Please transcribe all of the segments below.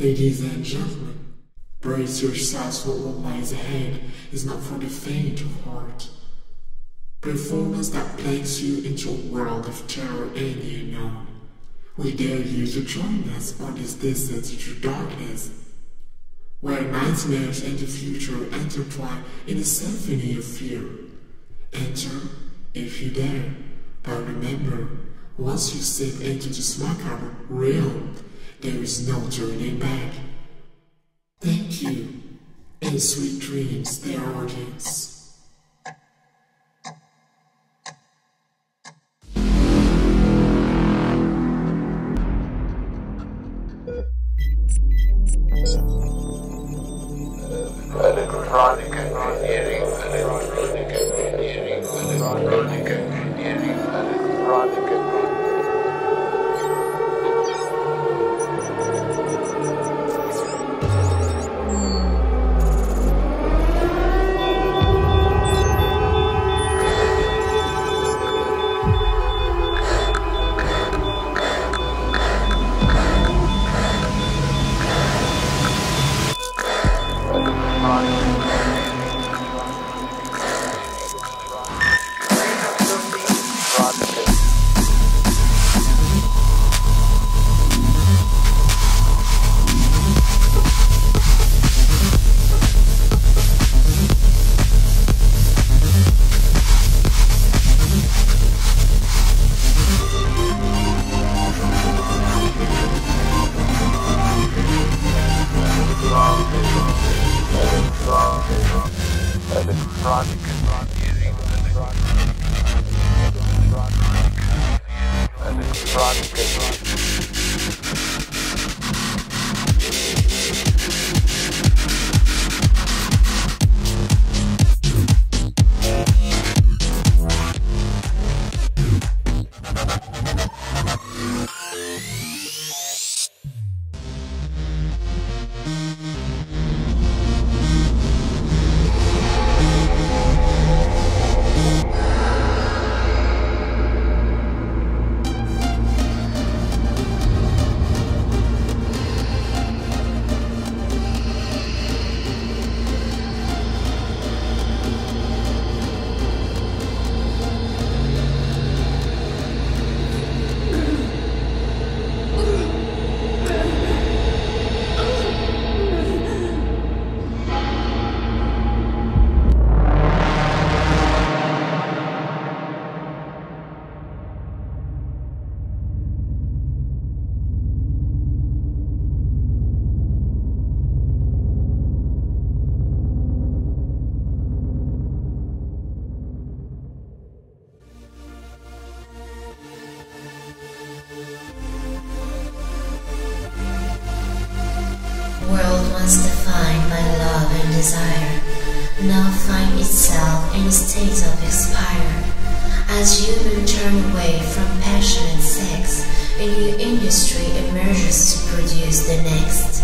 Ladies and gentlemen, brace yourselves for what lies ahead is not for the faint of heart. Performance that plunges you into a world of terror and the unknown. We dare you to join us on this descent into darkness, where nightmares and the future intertwine in a symphony of fear. Enter if you dare, but remember, once you step into this macabre realm, there is no turning back. Thank you, and sweet dreams, dear audience. Electronic engineering, Electronic World once defined by love and desire, now find itself in a state of expire. As human turn away from passion and sex, a new industry emerges to produce the next.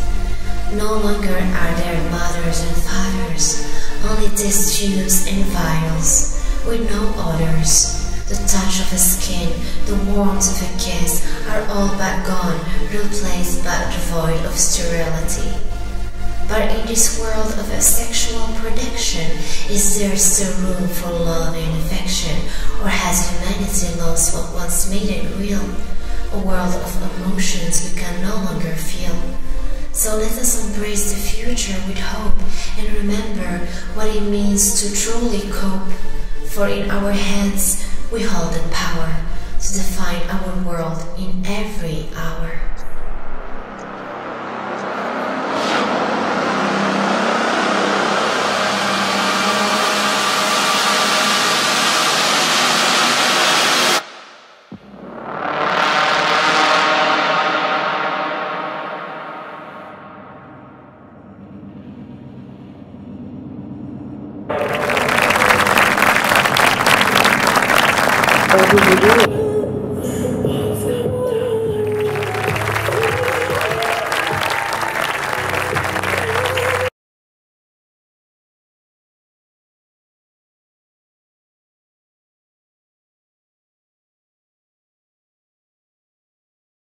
No longer are there mothers and fathers, only test tubes and vials, with no odors. The touch of a skin, the warmth of a kiss are all but gone, replaced by the void of sterility. But in this world of a sexual production, is there still room for love and affection, or has humanity lost what once made it real? A world of emotions we can no longer feel. So let us embrace the future with hope and remember what it means to truly cope. For in our hands we hold the power to define our world in every hour. 我自己做。